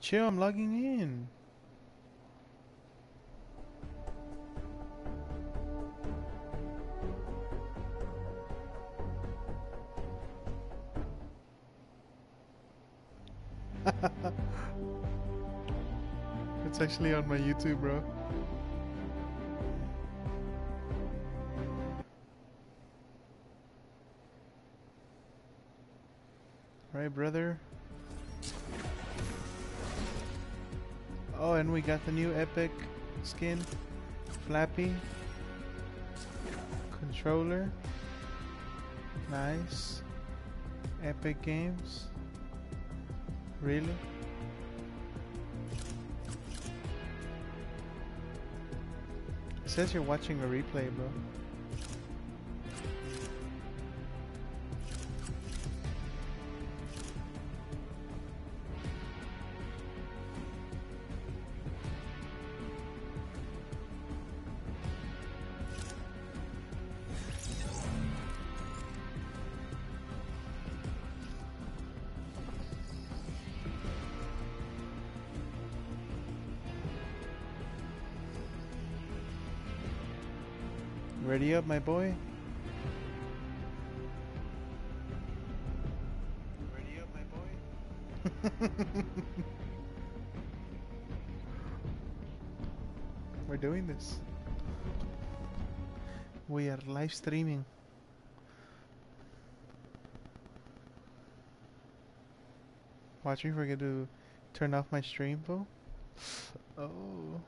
Chill, I'm logging in. it's actually on my YouTube, bro. Right, brother? We got the new epic skin. Flappy. Controller. Nice. Epic Games. Really? It says you're watching a replay, bro. Ready up, my boy? Ready up, my boy? We're doing this. We are live streaming. Watch me forget to turn off my stream, though. Oh.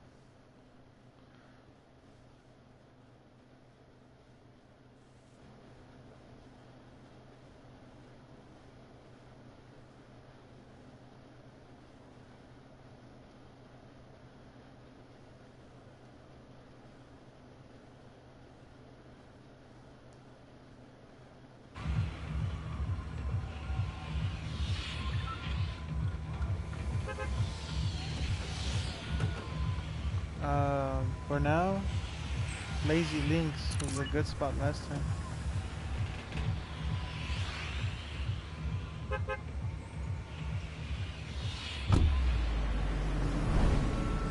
Um, for now, Lazy Links was a good spot last time.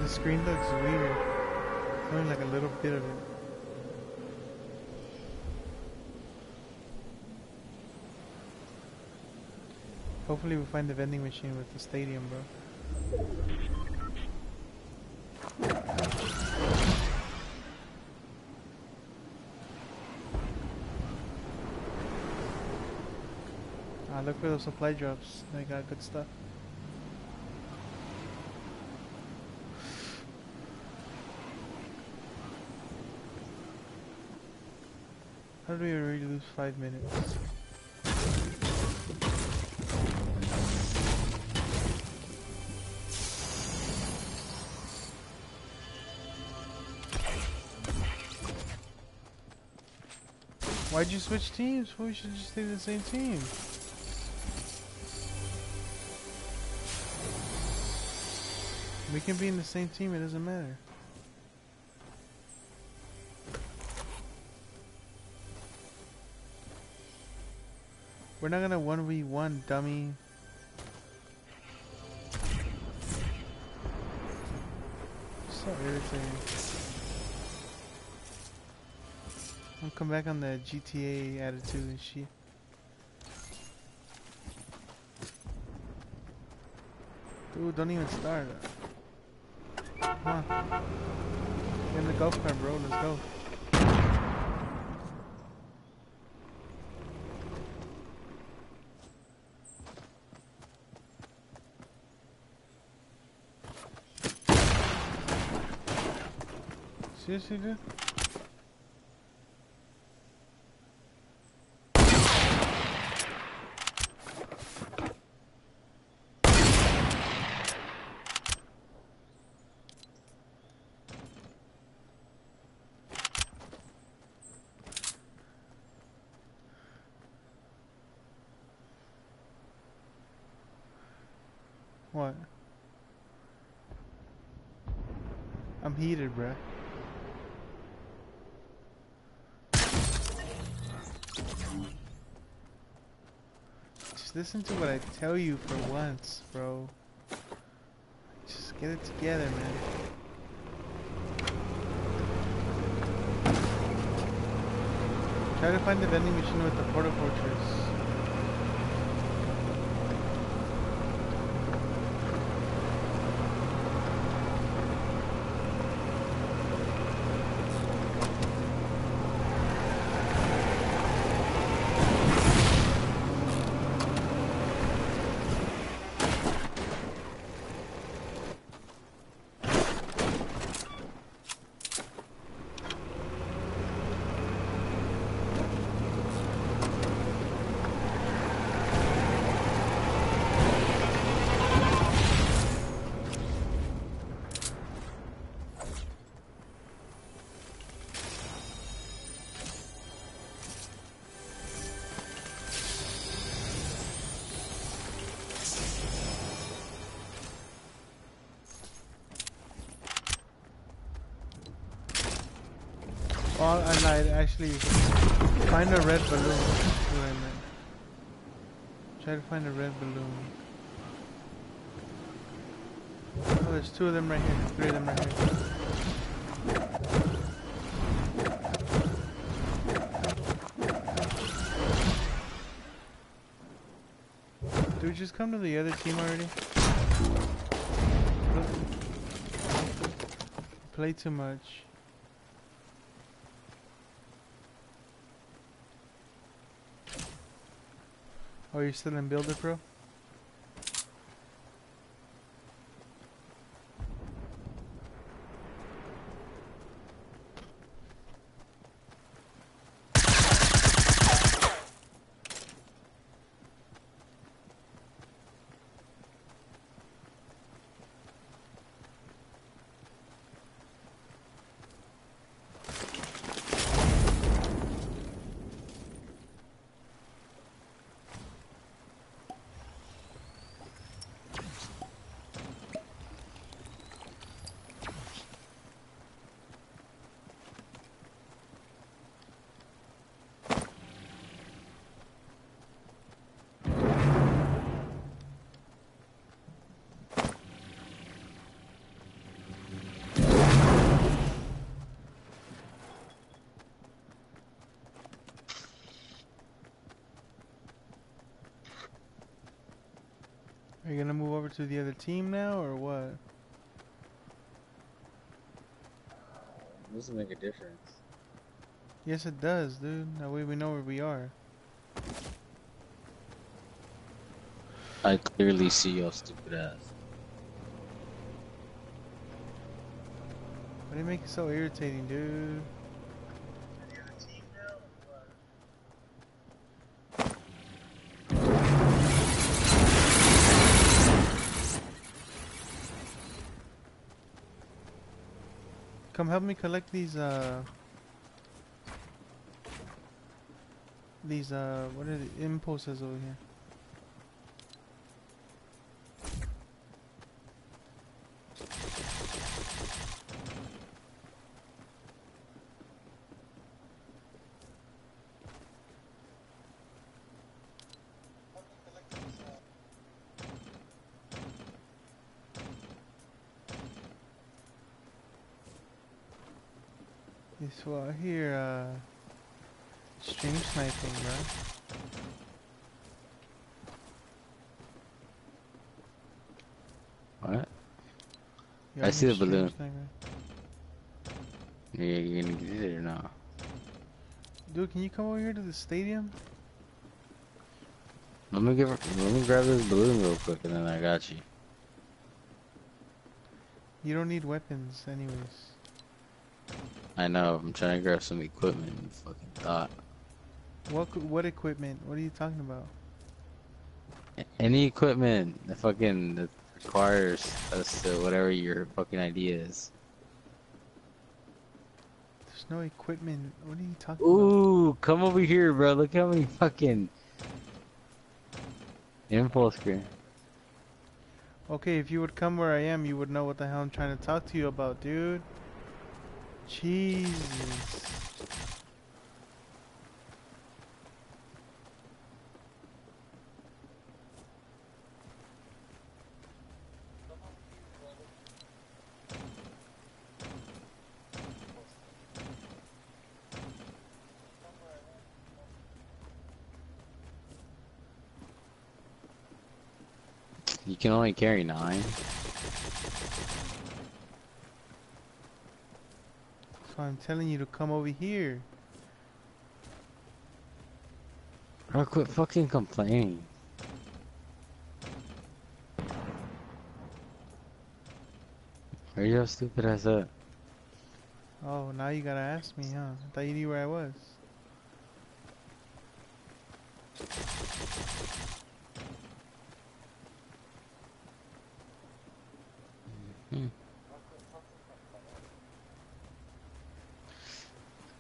The screen looks weird. Only like a little bit of it. Hopefully we find the vending machine with the stadium, bro. Ah, look for those supply drops. They got good stuff. How do we already lose five minutes? Why'd you switch teams? We should just stay the same team. We can be in the same team, it doesn't matter. We're not gonna 1v1, dummy. So irritating. I'll come back on the GTA attitude and shit. Dude, don't even start. Come on. Get in the golf cart, bro. Let's go. Seriously, dude? What? I'm heated, bruh. Just listen to what I tell you for once, bro. Just get it together, man. Try to find the vending machine with the Port-a-Fortress. Oh, I. Actually, find a red balloon. What I meant. Try to find a red balloon. Oh, there's two of them right here. Three of them right here. Did we just come to the other team already. Play too much. You're still in Builder Pro? Are you gonna move over to the other team now, or what? Doesn't make a difference. Yes, it does, dude. That way we know where we are. I clearly see your stupid ass. Why do you make it so irritating, dude? Come help me collect these, uh... These, uh, what are the impulses over here? This one here, uh, stream sniping, bro. What? I see the balloon. sniper. Yeah, you gonna get it or not? Dude, can you come over here to the stadium? Let me give. Let me grab this balloon real quick, and then I got you. You don't need weapons, anyways. I know. I'm trying to grab some equipment. Fucking thought. What what equipment? What are you talking about? Any equipment that fucking that requires us to whatever your fucking idea is. There's no equipment. What are you talking about? Ooh, come over here, bro. Look how many fucking info screen. Okay, if you would come where I am, you would know what the hell I'm trying to talk to you about, dude. Jesus. You can only carry nine. So I'm telling you to come over here. Bro, quit fucking complaining. Are you your stupid as at? Oh, now you gotta ask me, huh? I thought you knew where I was.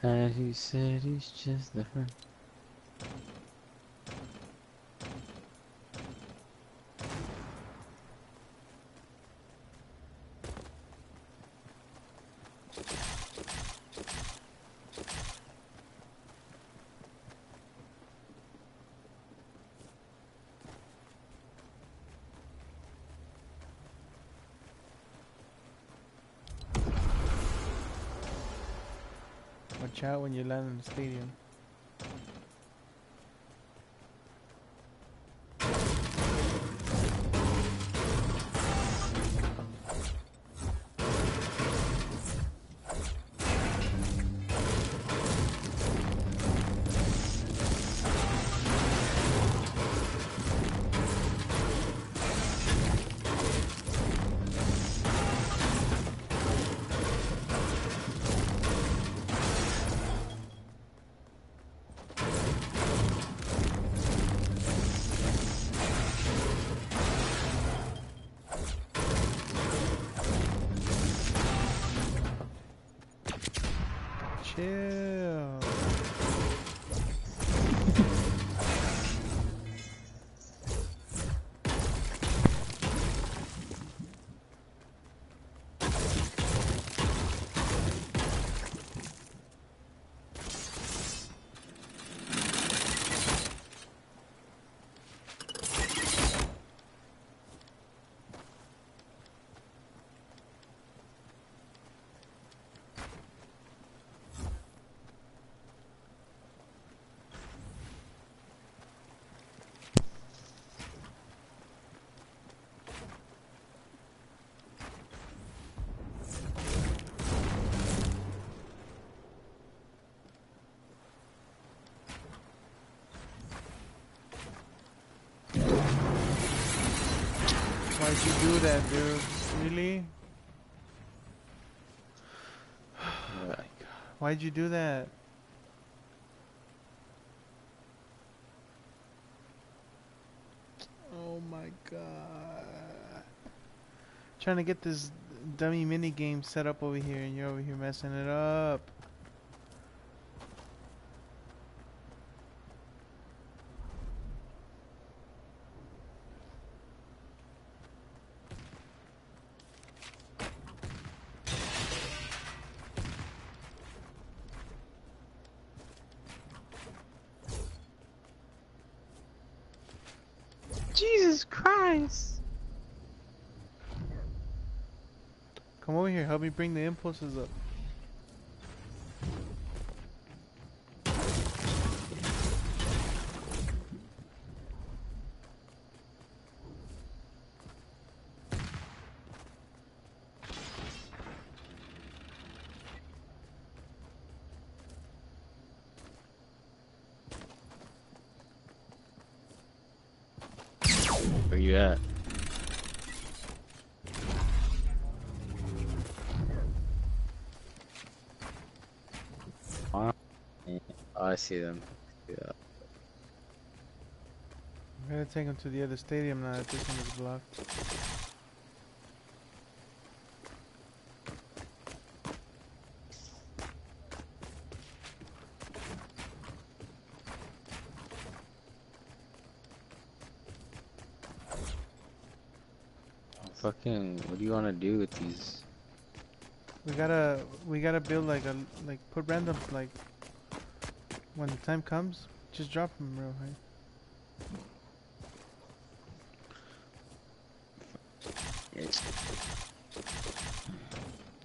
He said he's just a friend. Out when you land in the stadium. Chill. Why'd you do that, dude? Really? What? Why'd you do that? Oh my god. Trying to get this dummy mini game set up over here and you're over here messing it up. Jesus Christ! Come over here, help me bring the impulses up. Where you at? Huh? Oh, I see them. Yeah. I'm gonna take him to the other stadium now that this one is blocked. Fucking, what do you want to do with these? We gotta, we gotta build like a, like put random, like, when the time comes, just drop them real high.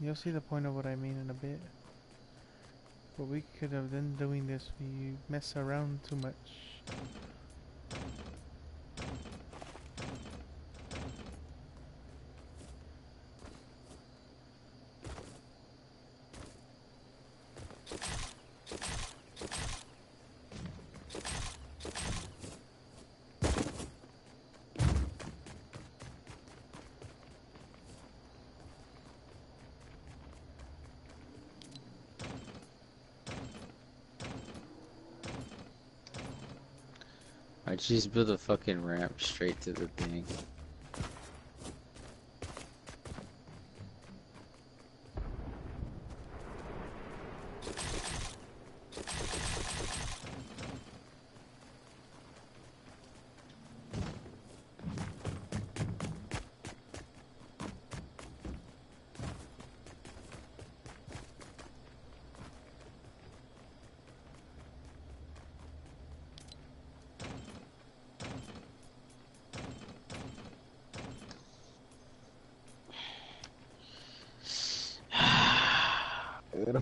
You'll see the point of what I mean in a bit. But we could have been doing this, we mess around too much. I just built a fucking ramp straight to the thing.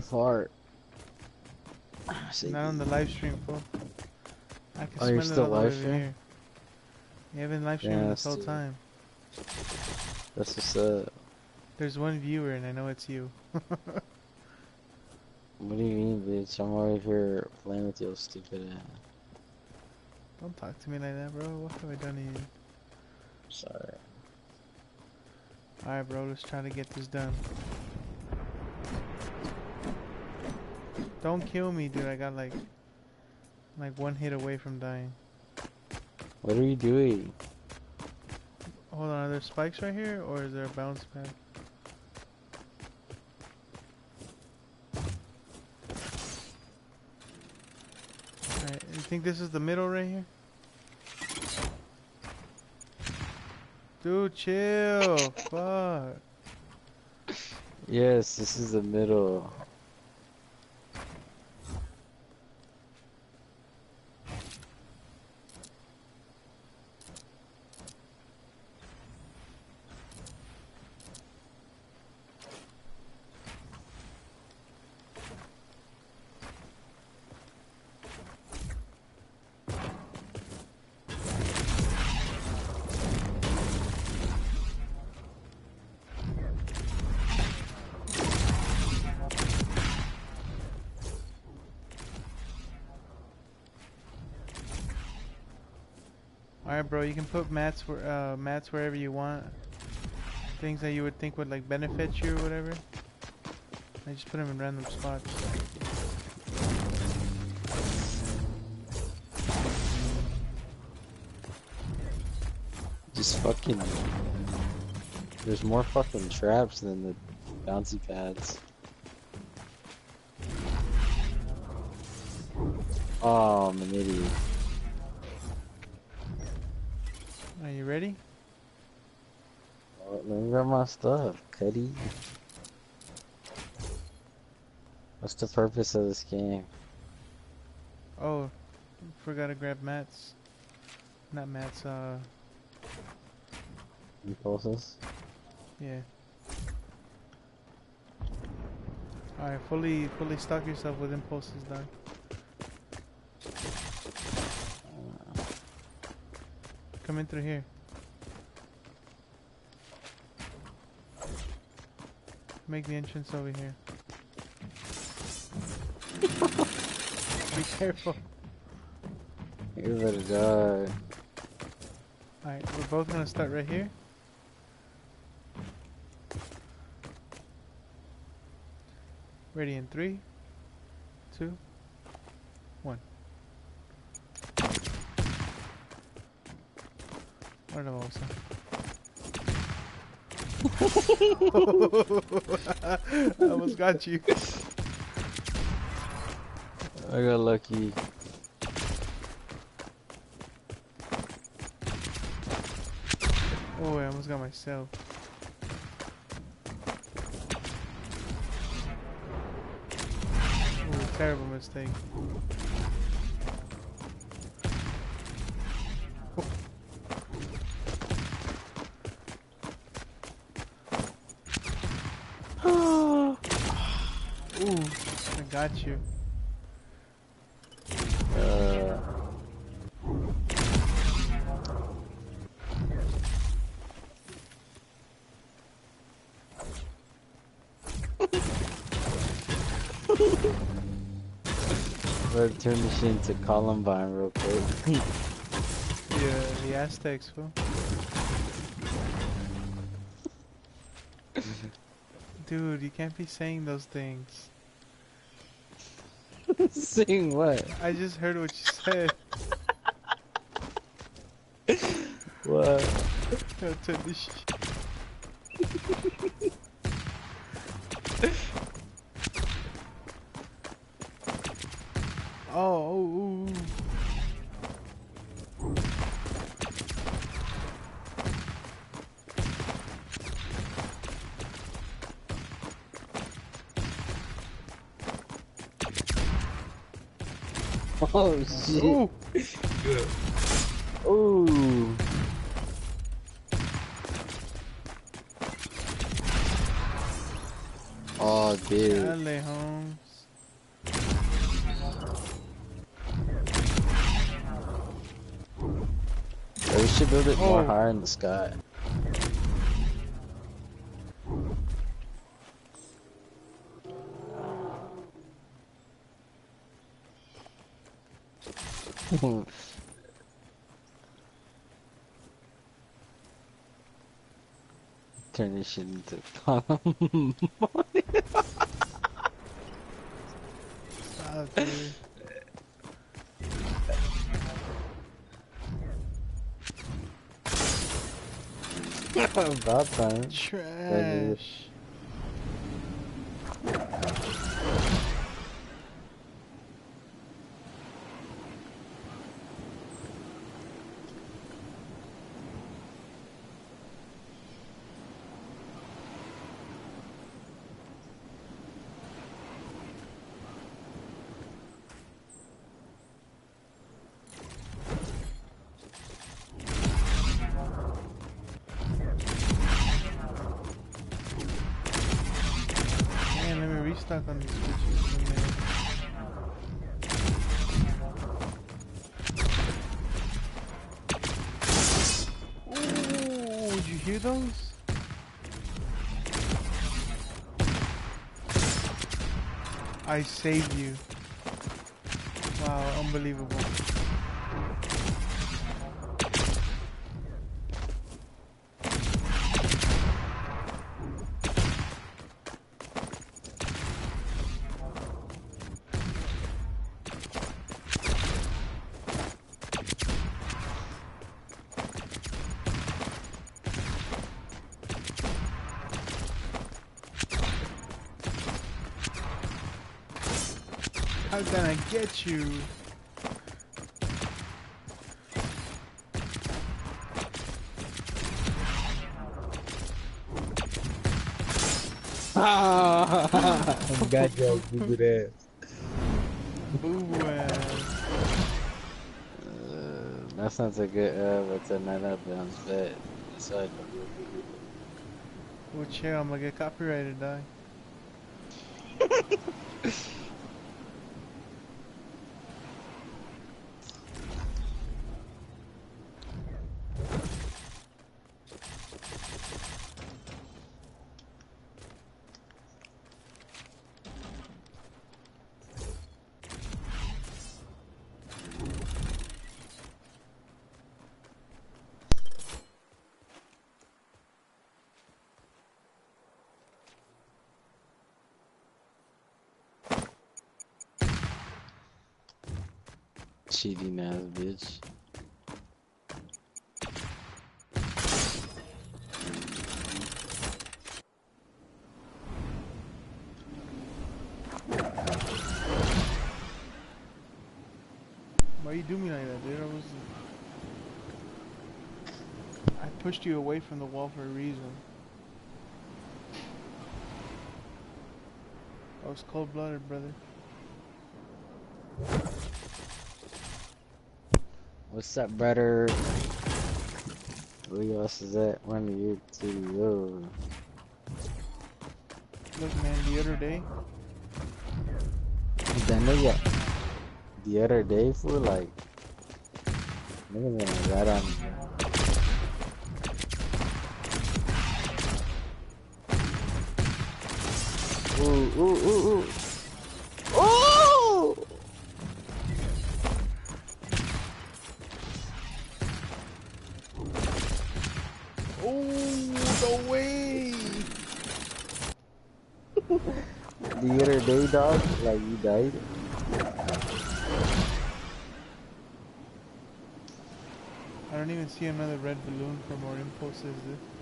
I fart. Not on the live stream, fool. I can Oh, you're smell still it all live over stream? here. You haven't live streamed Yeah, this whole still. time. That's what's up. There's one viewer and I know it's you. What do you mean, bitch? I'm over here playing with your stupid ass. Don't talk to me like that, bro. What have I done to you? Sorry. Alright, bro, let's try to get this done. Don't kill me, dude. I got like, like one hit away from dying. What are you doing? Hold on, are there spikes right here, or is there a bounce pad? Alright, you think this is the middle right here? Dude, chill. Fuck. Yes, this is the middle. Alright, bro, you can put mats where, uh, mats wherever you want. Things that you would think would like benefit you or whatever. I just put them in random spots. Just fucking. There's more fucking traps than the bouncy pads. Oh, I'm an idiot. Are you ready? Let me grab my stuff, Cuddy. What's the purpose of this game? Oh, forgot to grab mats. Not mats, uh, Impulses? yeah. Alright, fully, fully stock yourself with impulses, dog. Come in through here. Make the entrance over here. Be careful. You better die. Alright, we're both gonna start right here. Ready in three, two, one. Guarda la bolsa. I almost got you. I got lucky. Oh, I almost got myself. Ooh, terrible mistake. Ooh, I got you. Uh, Better turn this into Columbine real quick. Yeah, the Aztecs, fool. Dude, you can't be saying those things. Sing what? I just heard what you said. what? Oh shit. Ooh. Good. Ooh. Oh, dude. LA Holmes. We should build it more Oh. higher in the sky. Turn this shit into Stop, dude. about time. Trash. Restock on these bitches. did you hear those? I saved you. Wow, unbelievable. How did I get you? Got your stupid ass. Boo ass. Uh, that sounds a good uh, what's a nine up bounce bet. So Oh chill, I'm gonna get copyrighted, dog. cheating ass bitch. Why you do me like that, dude? I was. I pushed you away from the wall for a reason. I was cold blooded, brother. What's up, brother? Who else is that? One of you two. Look, man, the other day, That nigga. The other day, for like. Nigga gonna rat on. Ooh, ooh, ooh, ooh. Ooh! oh no way! The other day, dog, like you died. I don't even see another red balloon for more impulses. Dude.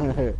Asshole.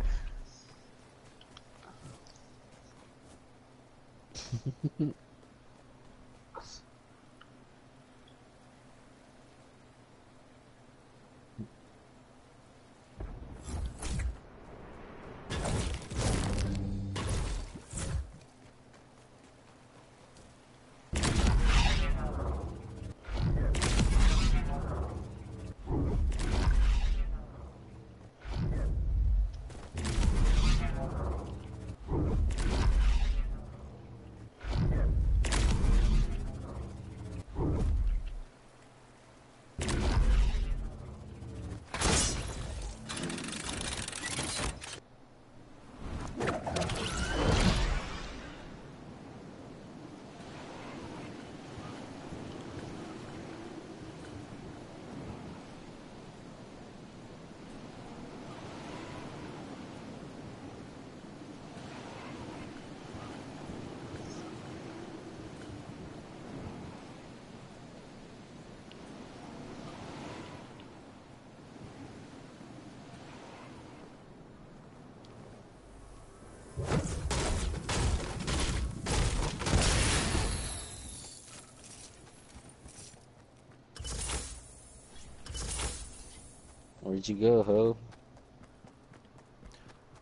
Where'd you go, ho?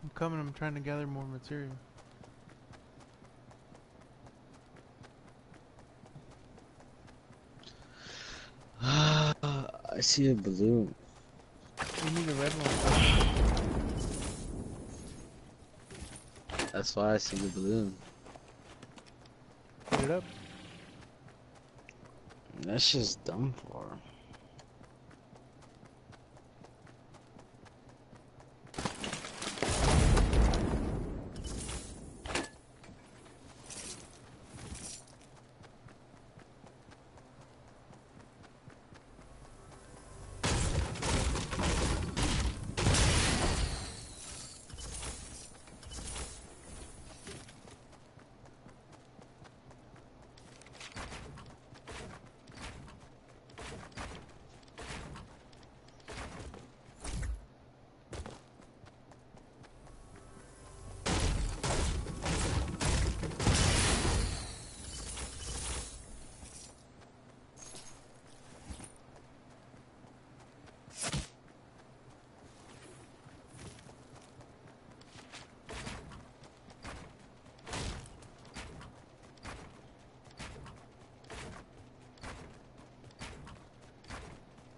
I'm coming. I'm trying to gather more material. Ah I see a balloon. We need a red one. That's why I see the balloon. Put it up. That's just dumb for.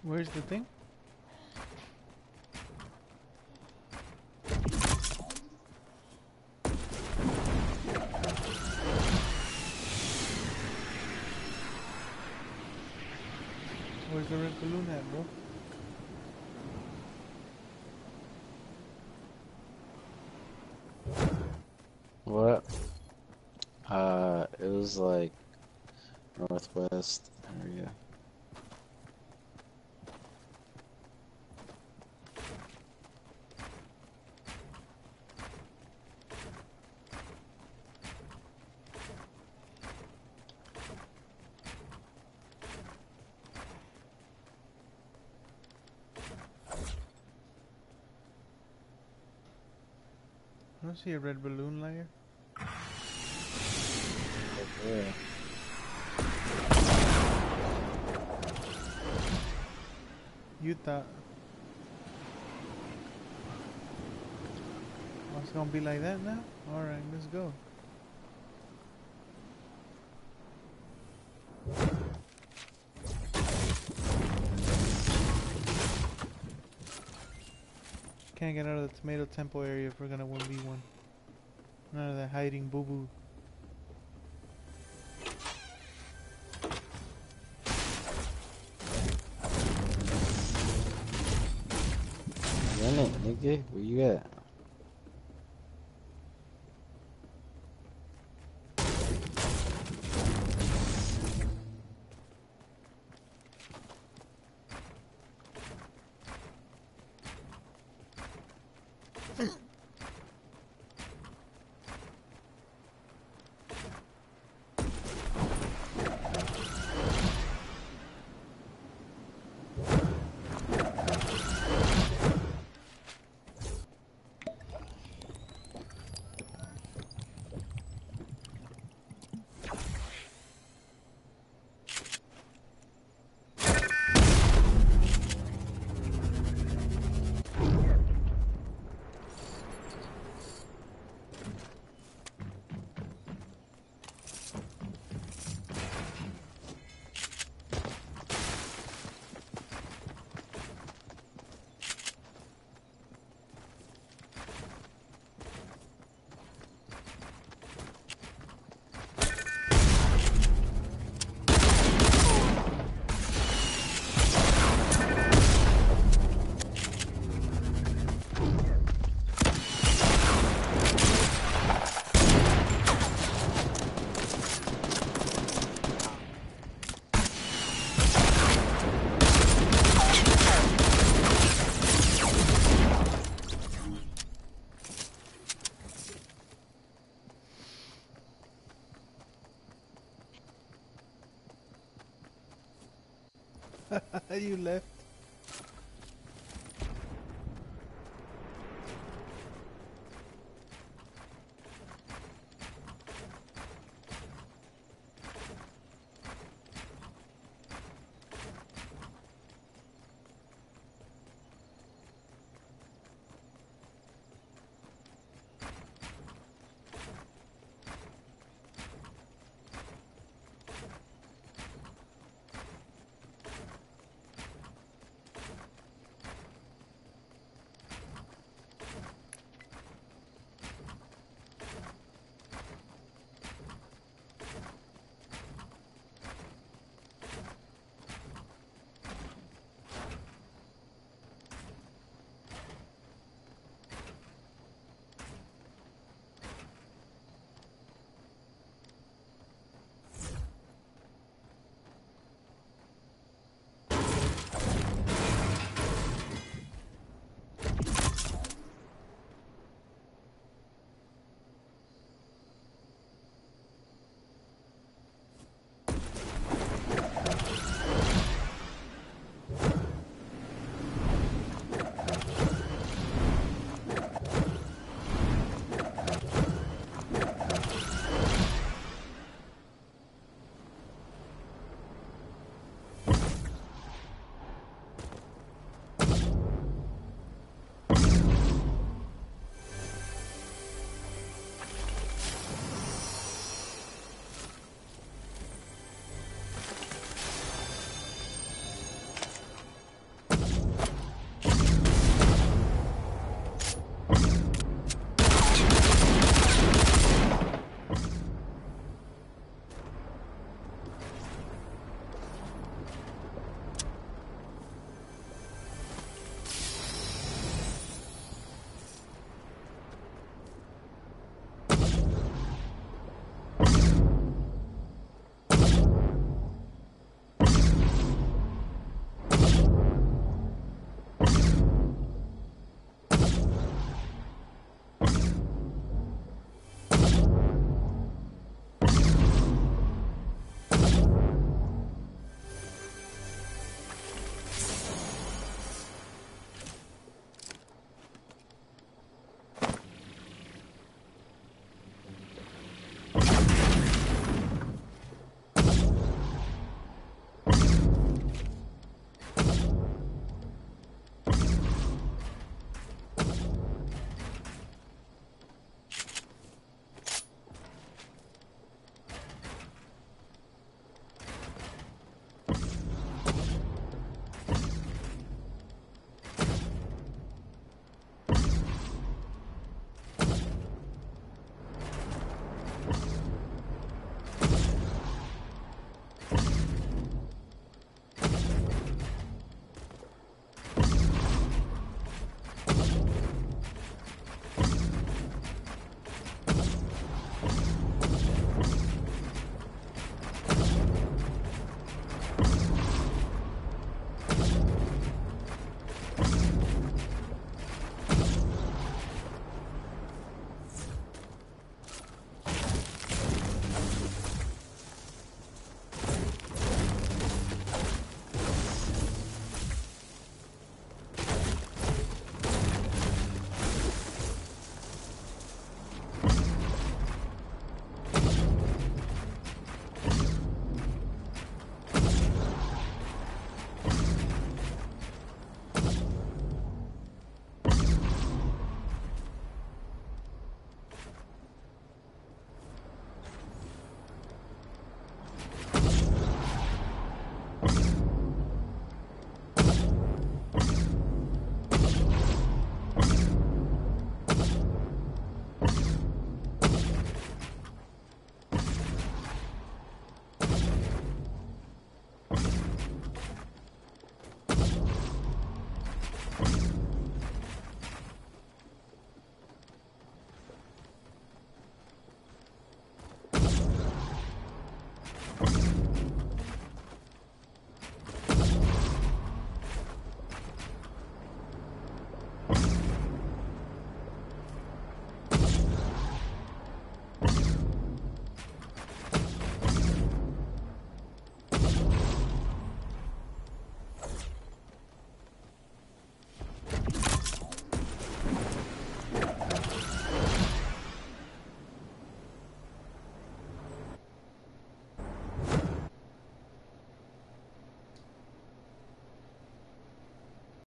Where's the thing? Where's the red balloon at, bro? What? Uh, it was like northwest area. See a red balloon layer. Yeah. You thought. Oh, it's gonna be like that now? Alright, let's go. Get out of the tomato temple area if we're gonna 1v1. None of that hiding boo boo. Run it, nigga. Where you at? You left.